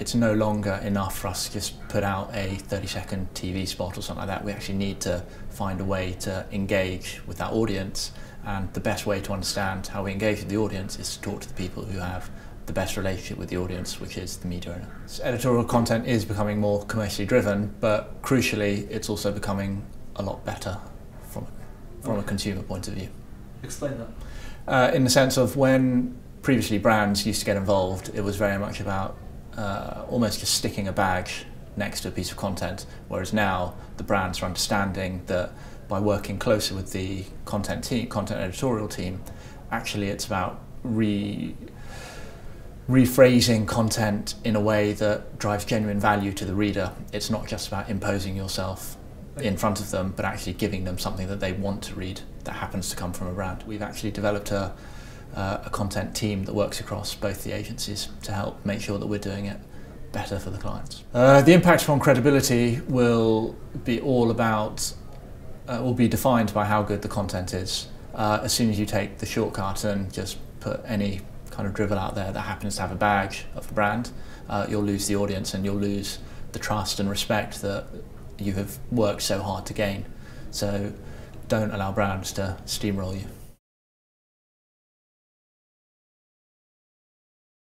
it's no longer enough for us to just put out a 30 second TV spot or something like that. We actually need to find a way to engage with that audience and the best way to understand how we engage with the audience is to talk to the people who have the best relationship with the audience, which is the media owner. So editorial content is becoming more commercially driven, but crucially, it's also becoming a lot better from, from okay. a consumer point of view. Explain that. Uh, in the sense of when previously brands used to get involved, it was very much about uh, almost just sticking a badge next to a piece of content, whereas now the brands are understanding that by working closer with the content team, content editorial team, actually it's about re rephrasing content in a way that drives genuine value to the reader. It's not just about imposing yourself in front of them, but actually giving them something that they want to read that happens to come from a brand. We've actually developed a uh, a content team that works across both the agencies to help make sure that we're doing it better for the clients. Uh, the impact on credibility will be all about, uh, will be defined by how good the content is. Uh, as soon as you take the shortcut and just put any kind of drivel out there that happens to have a badge of a brand, uh, you'll lose the audience and you'll lose the trust and respect that you have worked so hard to gain. So don't allow brands to steamroll you.